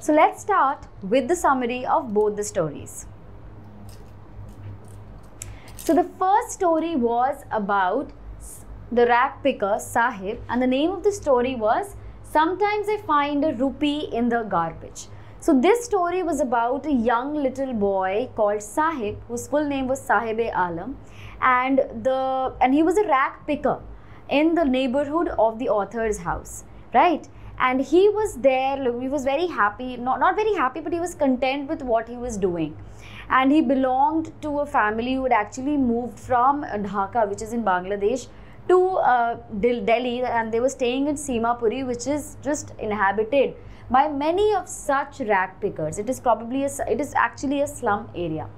So let's start with the summary of both the stories. So the first story was about the rag picker Sahib, and the name of the story was Sometimes I Find a Rupee in the Garbage. So this story was about a young little boy called Sahib, whose full name was Sahib Alam, and the and he was a rag picker in the neighborhood of the author's house, right? And he was there. He was very happy, not not very happy, but he was content with what he was doing. And he belonged to a family who had actually moved from Dhaka, which is in Bangladesh, to uh, Delhi, and they were staying in Seemapuri, which is just inhabited by many of such rag pickers. It is probably a, it is actually a slum area.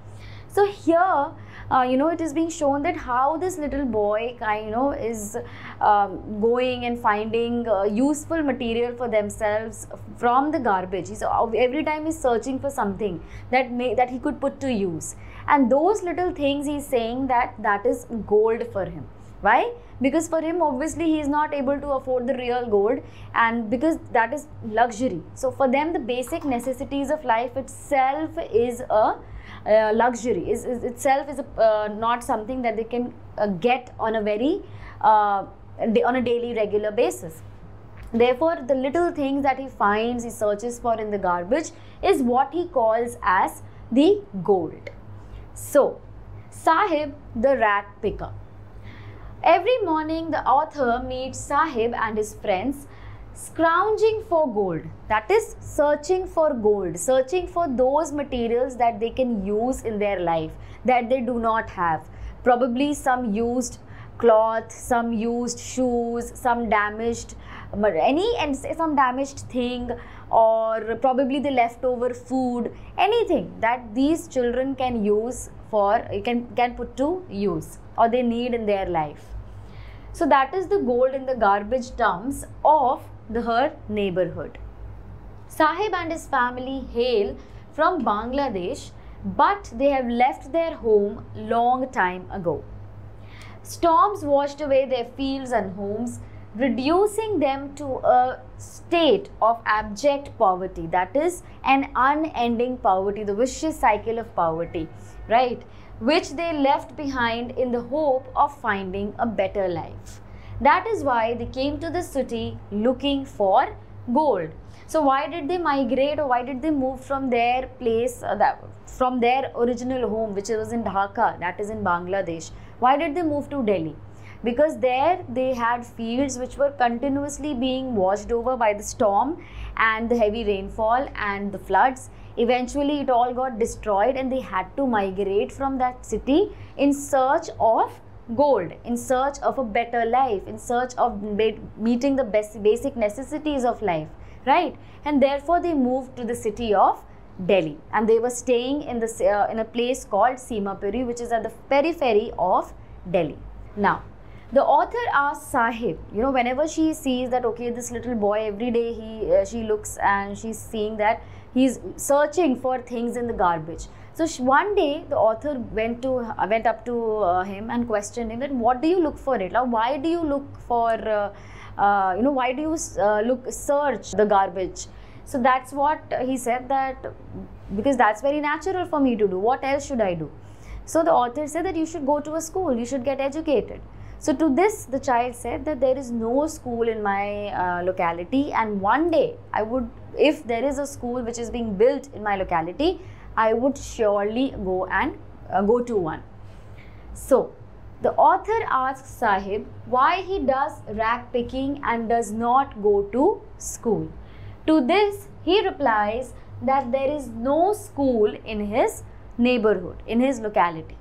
So here, uh, you know, it is being shown that how this little boy you know, is um, going and finding uh, useful material for themselves from the garbage. He's uh, every time he's searching for something that may that he could put to use, and those little things he's saying that that is gold for him. Why? Because for him, obviously, he is not able to afford the real gold, and because that is luxury. So for them, the basic necessities of life itself is a uh, luxury is, is, itself is a, uh, not something that they can uh, get on a very uh, on a daily regular basis. Therefore the little things that he finds he searches for in the garbage is what he calls as the gold. So sahib the rat picker. Every morning the author meets sahib and his friends scrounging for gold. That is searching for gold searching for those materials that they can use in their life that they do not have. Probably some used cloth some used shoes some damaged um, any and some damaged thing or probably the leftover food anything that these children can use for can can put to use or they need in their life. So that is the gold in the garbage dumps of the, her neighborhood. Sahib and his family hail from Bangladesh, but they have left their home long time ago. Storms washed away their fields and homes, reducing them to a state of abject poverty that is an unending poverty the vicious cycle of poverty right which they left behind in the hope of finding a better life that is why they came to the city looking for gold. So why did they migrate or why did they move from their place, uh, that, from their original home which was in Dhaka, that is in Bangladesh. Why did they move to Delhi? Because there they had fields which were continuously being washed over by the storm and the heavy rainfall and the floods. Eventually it all got destroyed and they had to migrate from that city in search of gold in search of a better life in search of meeting the best basic necessities of life right? And therefore they moved to the city of delhi. And they were staying in the uh, in a place called seemapuri which is at the periphery of delhi. Now the author asks sahib you know whenever she sees that okay this little boy every day he uh, she looks and she's seeing that he's searching for things in the garbage so one day the author went to uh, went up to uh, him and questioned him that what do you look for it? Like, why do you look for uh, uh, you know why do you uh, look search the garbage? So that's what he said that because that's very natural for me to do. What else should I do? So the author said that you should go to a school. You should get educated. So to this, the child said that there is no school in my uh, locality, and one day I would, if there is a school which is being built in my locality, I would surely go and uh, go to one. So, the author asks Sahib why he does rag picking and does not go to school. To this, he replies that there is no school in his neighborhood, in his locality.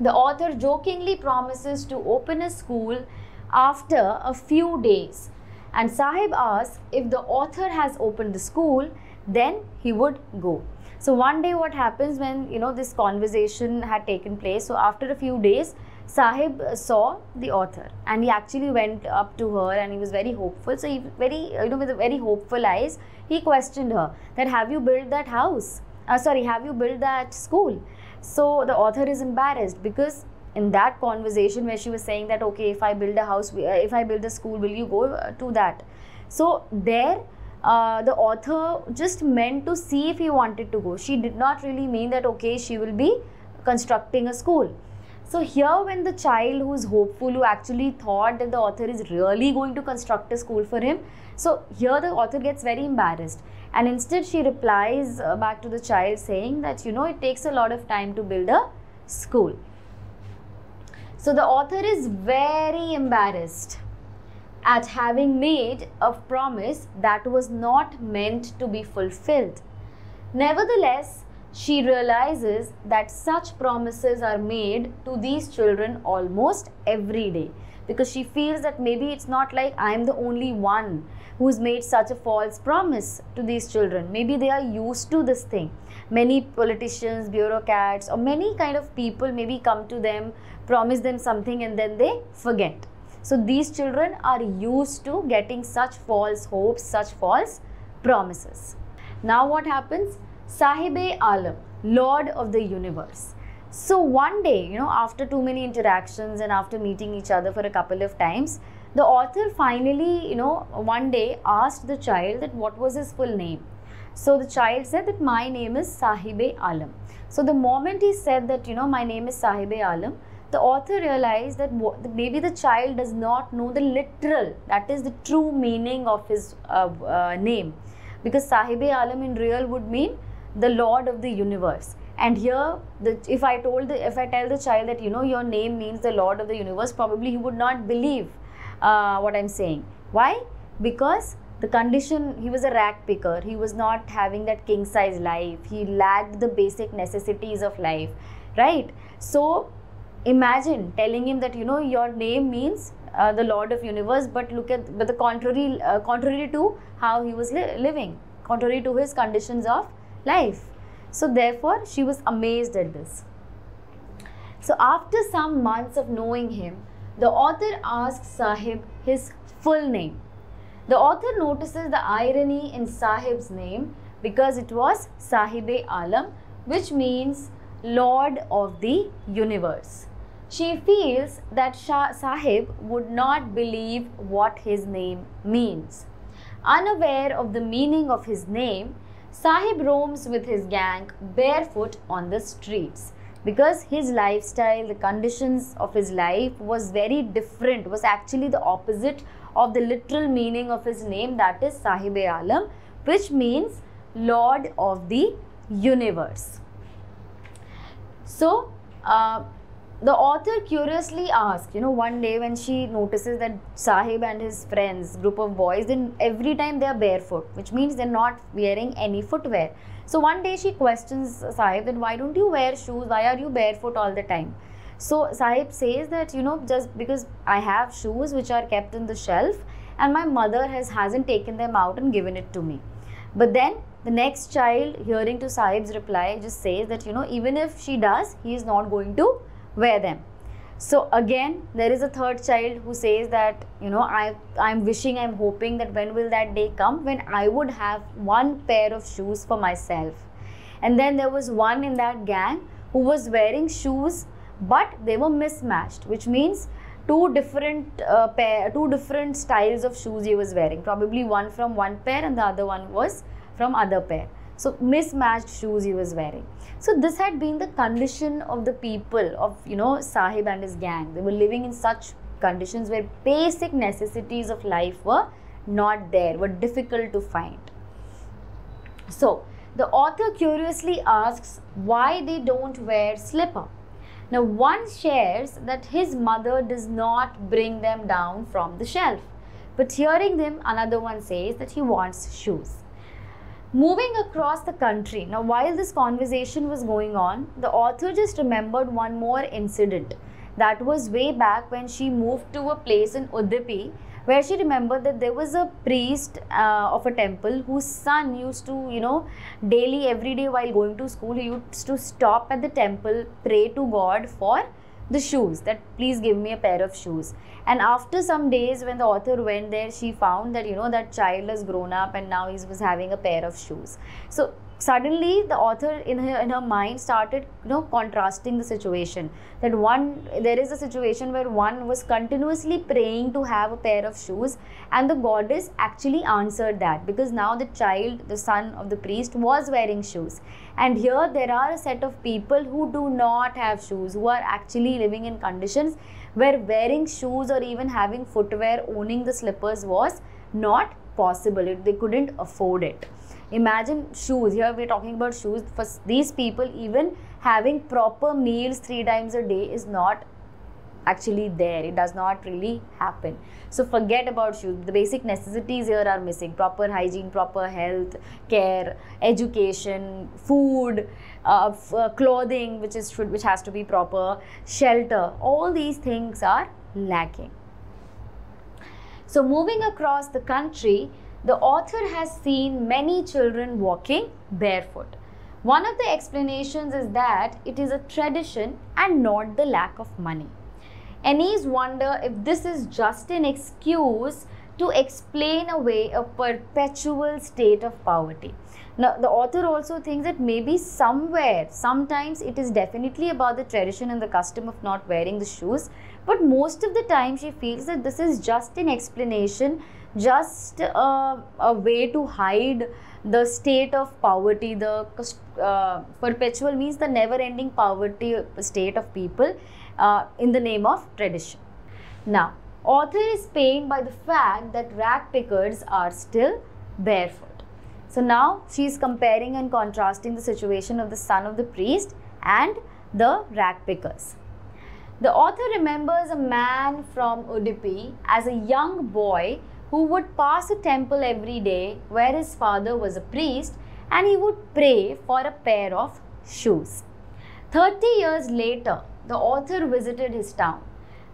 The author jokingly promises to open a school after a few days. And Sahib asks if the author has opened the school, then he would go. So one day what happens when you know this conversation had taken place. So after a few days, Sahib saw the author and he actually went up to her and he was very hopeful. So he very you know with very hopeful eyes, he questioned her that have you built that house? Uh, sorry, have you built that school? So the author is embarrassed because in that conversation where she was saying that okay if I build a house, if I build a school, will you go uh, to that? So there uh, the author just meant to see if he wanted to go. She did not really mean that, okay, she will be constructing a school. So, here, when the child who is hopeful, who actually thought that the author is really going to construct a school for him, so here the author gets very embarrassed. And instead, she replies uh, back to the child saying that, you know, it takes a lot of time to build a school. So, the author is very embarrassed at having made a promise that was not meant to be fulfilled. Nevertheless, she realizes that such promises are made to these children almost every day because she feels that maybe it's not like I'm the only one who's made such a false promise to these children. Maybe they are used to this thing. Many politicians, bureaucrats, or many kind of people maybe come to them, promise them something, and then they forget. So these children are used to getting such false hopes, such false promises. Now what happens? Sahibe Alam, Lord of the Universe. So one day, you know, after too many interactions and after meeting each other for a couple of times, the author finally, you know, one day asked the child that what was his full name. So the child said that my name is Sahibe Alam. So the moment he said that, you know, my name is Sahibe Alam, the author realized that maybe the child does not know the literal, that is the true meaning of his uh, uh, name. Because Sahib Alam in real would mean the Lord of the universe. And here, the, if I told, the, if I tell the child that you know your name means the Lord of the universe, probably he would not believe uh, what I'm saying. Why? Because the condition he was a rag picker he was not having that king size life he lacked the basic necessities of life right so imagine telling him that you know your name means uh, the lord of universe but look at but the contrary uh, contrary to how he was li living contrary to his conditions of life. So therefore she was amazed at this. So after some months of knowing him the author asks sahib his full name. The author notices the irony in sahib's name because it was sahibe alam which means lord of the universe she feels that Shah Sahib would not believe what his name means. Unaware of the meaning of his name, Sahib roams with his gang barefoot on the streets because his lifestyle, the conditions of his life was very different, was actually the opposite of the literal meaning of his name that is Sahib Alam which means Lord of the Universe. So, uh, the author curiously asked, you know, one day when she notices that Sahib and his friends, group of boys, then every time they are barefoot, which means they're not wearing any footwear. So one day she questions Sahib that why don't you wear shoes? Why are you barefoot all the time? So Sahib says that, you know, just because I have shoes which are kept in the shelf and my mother has hasn't taken them out and given it to me. But then the next child hearing to Sahib's reply just says that, you know, even if she does, he is not going to wear them. So again there is a third child who says that you know i i'm wishing i'm hoping that when will that day come when i would have one pair of shoes for myself. And then there was one in that gang who was wearing shoes but they were mismatched which means two different uh, pair two different styles of shoes he was wearing. Probably one from one pair and the other one was from other pair so mismatched shoes he was wearing. So this had been the condition of the people of you know Sahib and his gang. They were living in such conditions where basic necessities of life were not there, were difficult to find. So the author curiously asks why they don't wear slipper. Now one shares that his mother does not bring them down from the shelf. But hearing them, another one says that he wants shoes. Moving across the country, now while this conversation was going on, the author just remembered one more incident. That was way back when she moved to a place in Udupi where she remembered that there was a priest uh, of a temple whose son used to, you know, daily, every day while going to school, he used to stop at the temple, pray to God for the shoes that please give me a pair of shoes. And after some days when the author went there she found that you know that child has grown up and now he was having a pair of shoes. So suddenly the author in her in her mind started you know contrasting the situation. That one there is a situation where one was continuously praying to have a pair of shoes and the goddess actually answered that because now the child the son of the priest was wearing shoes and here there are a set of people who do not have shoes who are actually living in conditions where wearing shoes or even having footwear owning the slippers was not possible. It, they couldn't afford it. Imagine shoes. Here we're talking about shoes. For these people even having proper meals three times a day is not actually there. It does not really happen. So forget about shoes. The basic necessities here are missing. Proper hygiene proper health care education food uh, uh, clothing which is which has to be proper shelter. All these things are lacking. So moving across the country the author has seen many children walking barefoot. One of the explanations is that it is a tradition and not the lack of money. Anees wonder if this is just an excuse to explain away a perpetual state of poverty. Now, the author also thinks that maybe somewhere, sometimes it is definitely about the tradition and the custom of not wearing the shoes, but most of the time she feels that this is just an explanation just uh, a way to hide the state of poverty the uh, perpetual means the never ending poverty state of people uh, in the name of tradition. Now author is pained by the fact that rag pickers are still barefoot. So now she is comparing and contrasting the situation of the son of the priest and the rag pickers. The author remembers a man from Udupi as a young boy who would pass a temple every day where his father was a priest and he would pray for a pair of shoes. 30 years later, the author visited his town.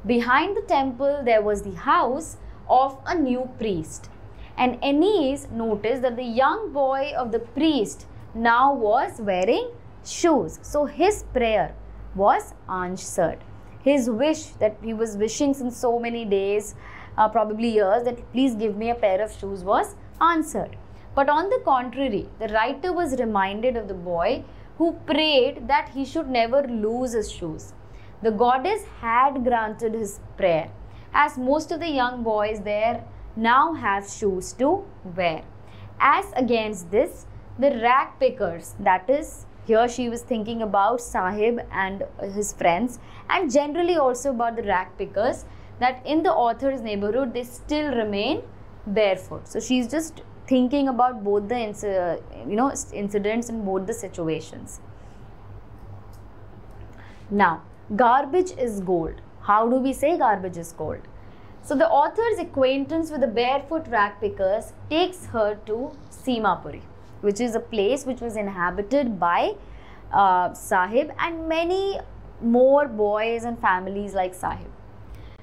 Behind the temple, there was the house of a new priest. And Anees noticed that the young boy of the priest now was wearing shoes. So his prayer was answered. His wish that he was wishing since so many days uh, probably years that please give me a pair of shoes was answered. But on the contrary, the writer was reminded of the boy who prayed that he should never lose his shoes. The goddess had granted his prayer, as most of the young boys there now have shoes to wear. As against this, the rag pickers, that is, here she was thinking about Sahib and his friends, and generally also about the rag pickers, that in the author's neighborhood they still remain barefoot. So she's just thinking about both the you know incidents in both the situations. Now, garbage is gold. How do we say garbage is gold? So the author's acquaintance with the barefoot rag pickers takes her to Seemapuri, which is a place which was inhabited by uh, Sahib and many more boys and families like Sahib.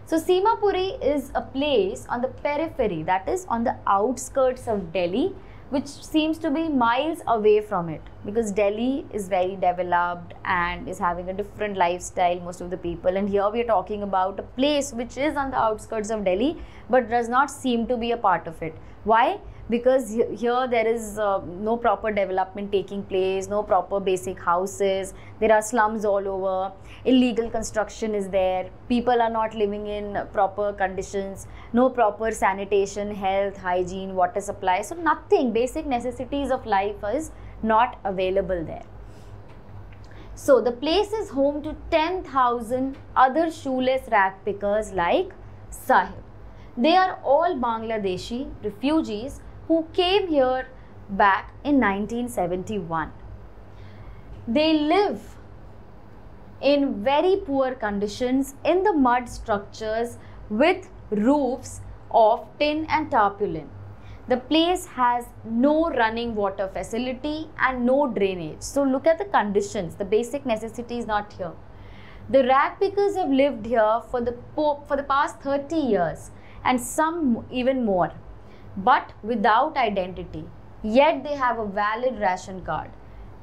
So Seemapuri is a place on the periphery, that is on the outskirts of Delhi, which seems to be miles away from it because Delhi is very developed and is having a different lifestyle, most of the people. And here we are talking about a place which is on the outskirts of Delhi but does not seem to be a part of it. Why? because here there is uh, no proper development taking place no proper basic houses there are slums all over illegal construction is there people are not living in proper conditions no proper sanitation health hygiene water supply so nothing basic necessities of life is not available there so the place is home to 10000 other shoeless rag pickers like sahib they are all bangladeshi refugees who came here back in 1971. They live in very poor conditions in the mud structures with roofs of tin and tarpaulin. The place has no running water facility and no drainage. So look at the conditions. The basic necessity is not here. The rag pickers have lived here for the, for the past 30 years and some even more but without identity. Yet they have a valid ration card.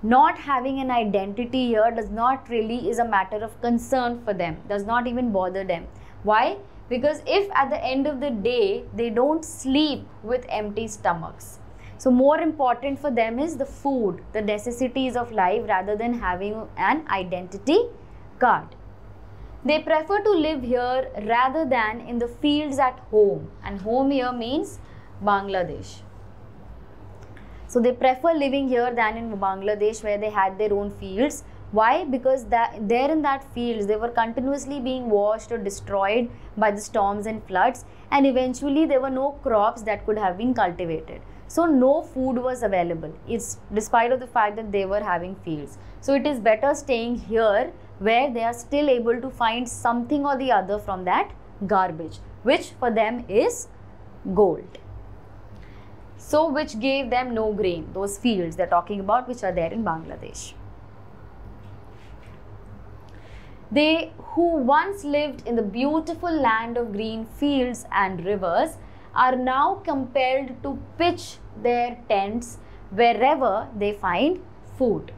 Not having an identity here does not really is a matter of concern for them, does not even bother them. Why? Because if at the end of the day they don't sleep with empty stomachs, So, more important for them is the food, the necessities of life rather than having an identity card. They prefer to live here rather than in the fields at home, and home here means Bangladesh. So they prefer living here than in Bangladesh where they had their own fields. Why? Because that there in that fields they were continuously being washed or destroyed by the storms and floods, and eventually there were no crops that could have been cultivated. So no food was available. It's despite of the fact that they were having fields. So it is better staying here where they are still able to find something or the other from that garbage, which for them is gold. So, which gave them no grain, those fields they're talking about, which are there in Bangladesh. They who once lived in the beautiful land of green fields and rivers are now compelled to pitch their tents wherever they find food.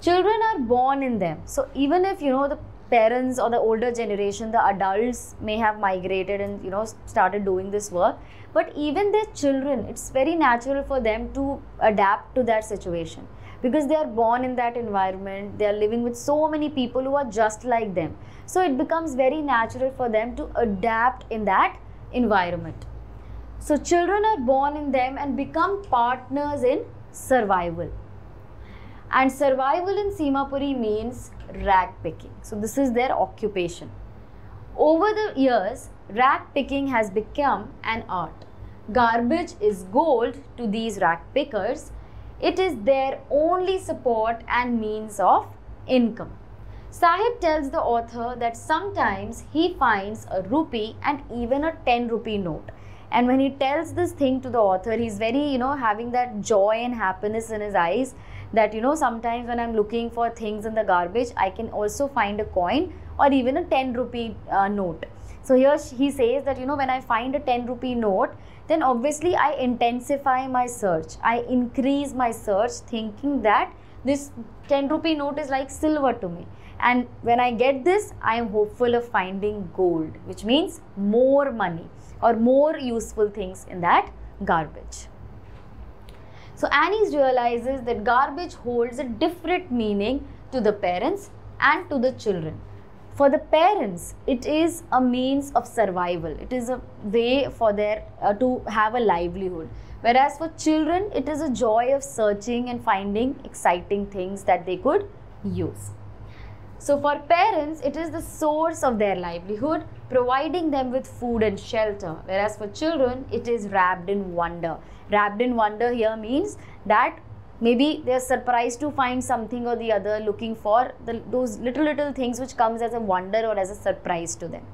Children are born in them. So even if you know the parents or the older generation the adults may have migrated and you know started doing this work but even their children it's very natural for them to adapt to that situation because they are born in that environment they are living with so many people who are just like them so it becomes very natural for them to adapt in that environment so children are born in them and become partners in survival and survival in Seemapuri means rag picking. So, this is their occupation. Over the years, rag picking has become an art. Garbage is gold to these rag pickers. It is their only support and means of income. Sahib tells the author that sometimes he finds a rupee and even a 10 rupee note. And when he tells this thing to the author, he's very, you know, having that joy and happiness in his eyes that you know sometimes when i'm looking for things in the garbage i can also find a coin or even a 10 rupee uh, note so here he says that you know when i find a 10 rupee note then obviously i intensify my search. I increase my search thinking that this 10 rupee note is like silver to me. And when i get this i am hopeful of finding gold which means more money or more useful things in that garbage. So Anees realizes that garbage holds a different meaning to the parents and to the children. For the parents, it is a means of survival. It is a way for their uh, to have a livelihood. Whereas for children, it is a joy of searching and finding exciting things that they could use. So for parents, it is the source of their livelihood, providing them with food and shelter. Whereas for children, it is wrapped in wonder wrapped in wonder here means that maybe they're surprised to find something or the other looking for the, those little little things which comes as a wonder or as a surprise to them.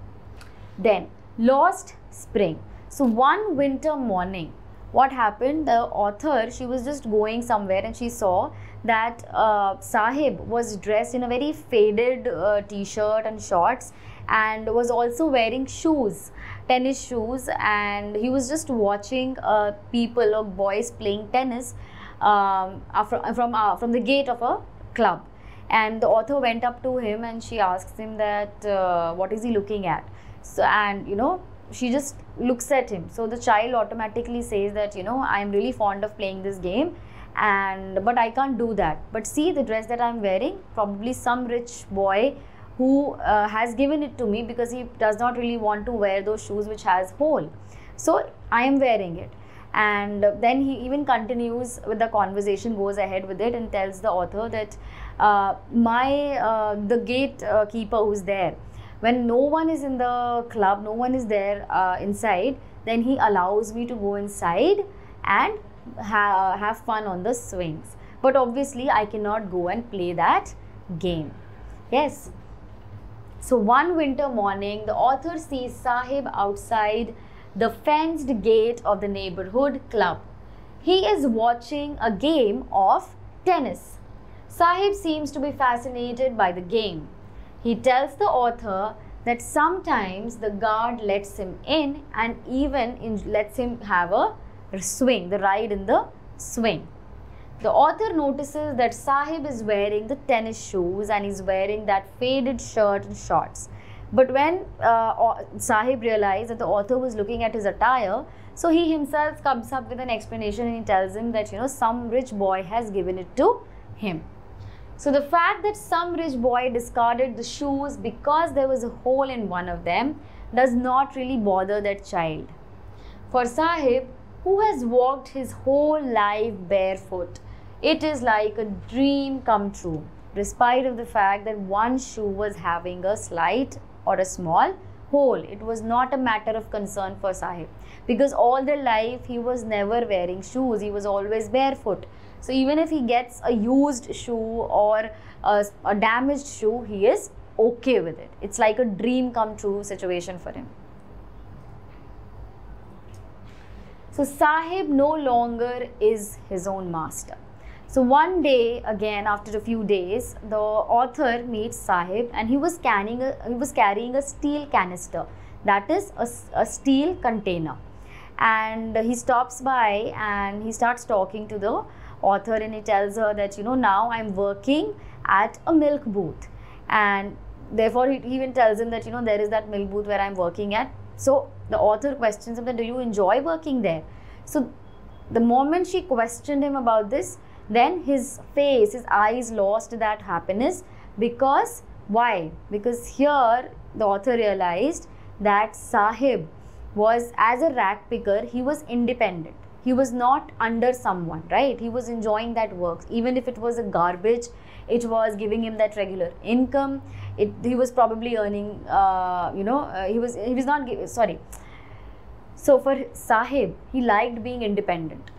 Then lost spring. So one winter morning what happened? The author she was just going somewhere and she saw that uh, sahib was dressed in a very faded uh, t-shirt and shorts and was also wearing shoes tennis shoes and he was just watching uh, people or boys playing tennis um, from from, uh, from the gate of a club. And the author went up to him and she asks him that uh, what is he looking at? So and you know she just looks at him. So the child automatically says that you know i am really fond of playing this game and but i can't do that. But see the dress that i'm wearing probably some rich boy who uh, has given it to me because he does not really want to wear those shoes which has hole. So i am wearing it and then he even continues with the conversation goes ahead with it and tells the author that uh, my uh, the gate uh, who's there when no one is in the club no one is there uh, inside then he allows me to go inside and ha- have fun on the swings. But obviously i cannot go and play that game. Yes. So one winter morning, the author sees Sahib outside the fenced gate of the neighborhood club. He is watching a game of tennis. Sahib seems to be fascinated by the game. He tells the author that sometimes the guard lets him in and even in, lets him have a swing, the ride in the swing. The author notices that Sahib is wearing the tennis shoes and he's wearing that faded shirt and shorts. But when uh, Sahib realized that the author was looking at his attire, so he himself comes up with an explanation and he tells him that you know some rich boy has given it to him. So the fact that some rich boy discarded the shoes because there was a hole in one of them does not really bother that child. For Sahib, who has walked his whole life barefoot, it is like a dream come true, despite of the fact that one shoe was having a slight or a small hole. It was not a matter of concern for Sahib because all the life he was never wearing shoes. He was always barefoot. So even if he gets a used shoe or a, a damaged shoe, he is okay with it. It's like a dream come true situation for him. So Sahib no longer is his own master. So one day, again after a few days, the author meets Sahib and he was carrying a, he was carrying a steel canister, that is a, a steel container. And he stops by and he starts talking to the author and he tells her that you know now i'm working at a milk booth. And therefore he even tells him that you know there is that milk booth where i'm working at. So the author questions him that do you enjoy working there? So the moment she questioned him about this then his face his eyes lost that happiness because why? Because here the author realized that sahib was as a rag picker he was independent. He was not under someone right? He was enjoying that work. Even if it was a garbage it was giving him that regular income. It he was probably earning uh, you know uh, he was he was not sorry. So for sahib he liked being independent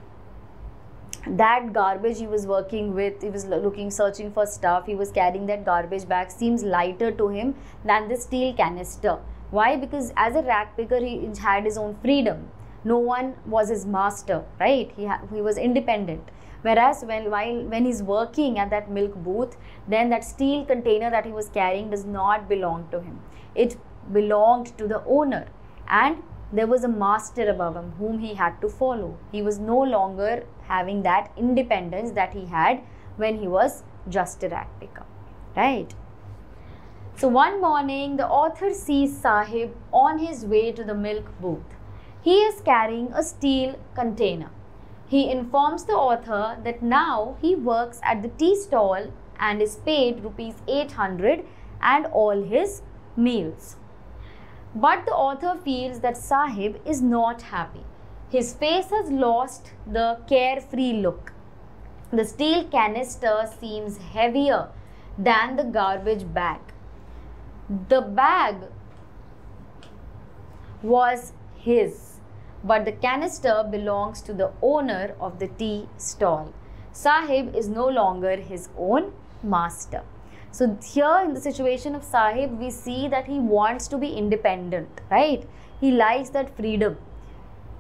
that garbage he was working with he was looking searching for stuff he was carrying that garbage bag seems lighter to him than the steel canister. Why? Because as a rag picker he had his own freedom. No one was his master right? He, he was independent. Whereas when while when he's working at that milk booth then that steel container that he was carrying does not belong to him. It belonged to the owner. And there was a master above him whom he had to follow he was no longer having that independence that he had when he was just a rag right so one morning the author sees sahib on his way to the milk booth he is carrying a steel container. He informs the author that now he works at the tea stall and is paid rupees 800 and all his meals. But the author feels that Sahib is not happy. His face has lost the carefree look. The steel canister seems heavier than the garbage bag. The bag was his but the canister belongs to the owner of the tea stall. Sahib is no longer his own master. So here in the situation of Sahib, we see that he wants to be independent, right? He likes that freedom.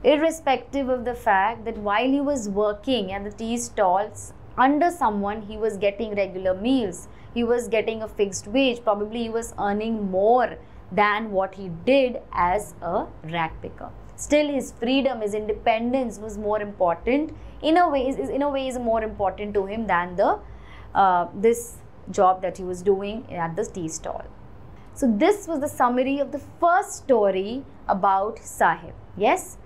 Irrespective of the fact that while he was working at the tea stalls under someone, he was getting regular meals. He was getting a fixed wage. Probably he was earning more than what he did as a rag picker still his freedom his independence was more important in a way is in a way is more important to him than the uh, this job that he was doing at the tea stall. So this was the summary of the first story about sahib. Yes